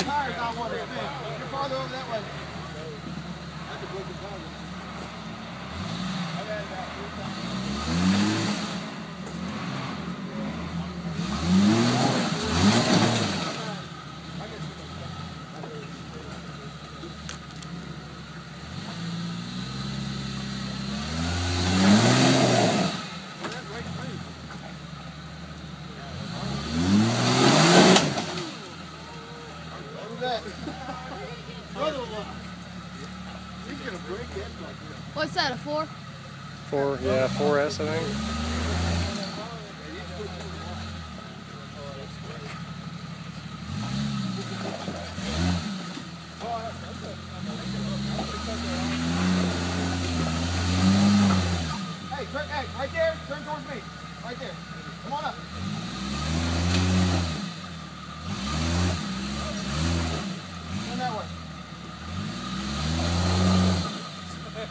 Tire's not what it's been. You're farther over that way. That's a broken tire. I've had that three times. Who's that? Brother-in-law. He's gonna break it like this. What's that, a four? Four, yeah, four S, I think. Hey, turn, hey, right there, turn towards me. Right there. Come on up. Turn that way. What? You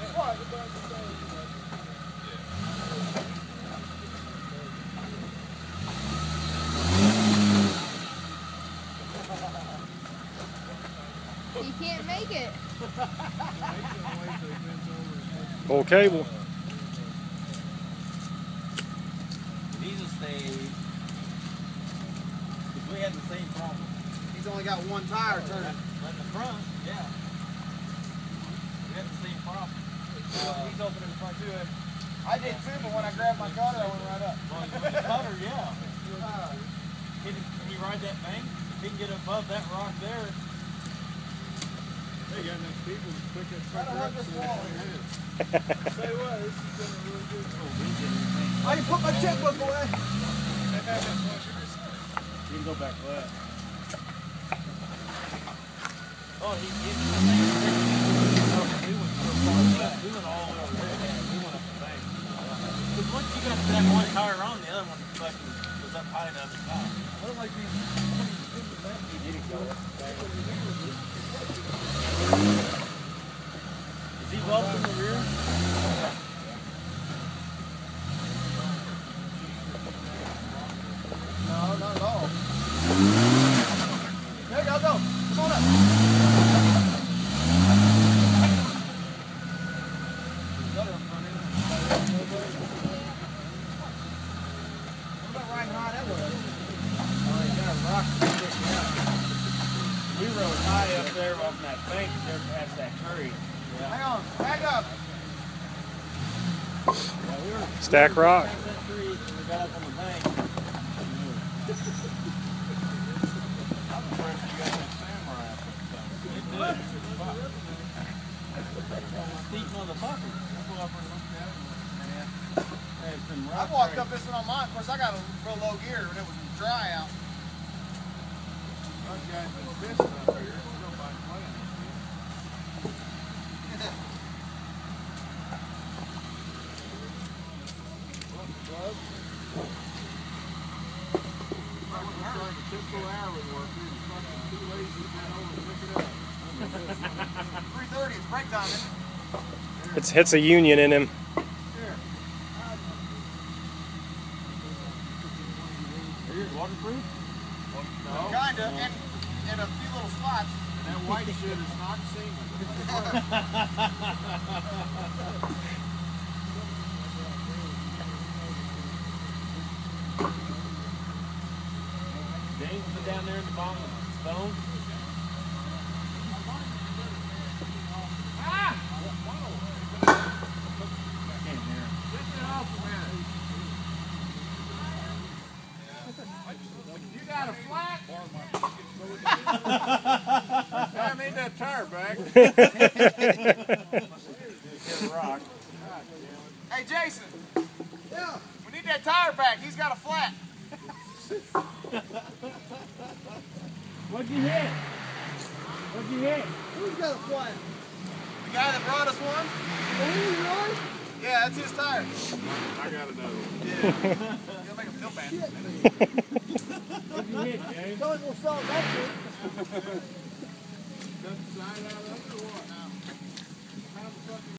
can't make it. Pull cable. These will stay. Because we had the same problem. He's only got one tire turning. But in the front, yeah. We had the same problem. He's opening the front too. eh? I did too, but when I grabbed my cutter, I went right up. Well, with the cutter, yeah. Can he, can he ride that bank? If he can get above that rock there, They got enough people to pick that I don't sucker up. this so wall. they can Say what, this has been a really good I can put my checkbook away. you can go back left. Oh, he, he, I think we went so far left. We went all the way over there. We went up the bank. Because once you got that one tire on, the other one fucking was up high enough to stop. I don't like these. He didn't go up the bank. Is he welded in the rear? No, not at all. There, go, go. Come on up. What about riding high that way? Oh, he got a rock sticking out. We rode high up there on that bank there past that curry. Hang on, back up. Yeah, we were Stack rock. past that tree and we got up on the bank. I'm impressed you got that samurai up there. It did. Steep motherfucker. That's what I've at. Yeah. Hey, it's been I walked up this one on mine. Of course, I got a real low gear and it was dry out. It's hits a union in him. Are yours waterproof? No, Kinda. And in a few little spots. And that white shit is not semen. James been down there in the bottom of the stone. I can't hear him. You got a flat? I need that tire back. Hit a rock. Hey, Jason. Yeah. We need that tire back. He's got a flat. What'd you hit? What'd you hit? Who's got a flat? The guy that brought us one. Oh, really? Yeah, that's his tire. I got another one. Yeah. You'll make him feel bad. What'd you hit, James? Tell him we'll sell that shit. Cut the Đất dài ra lắm luôn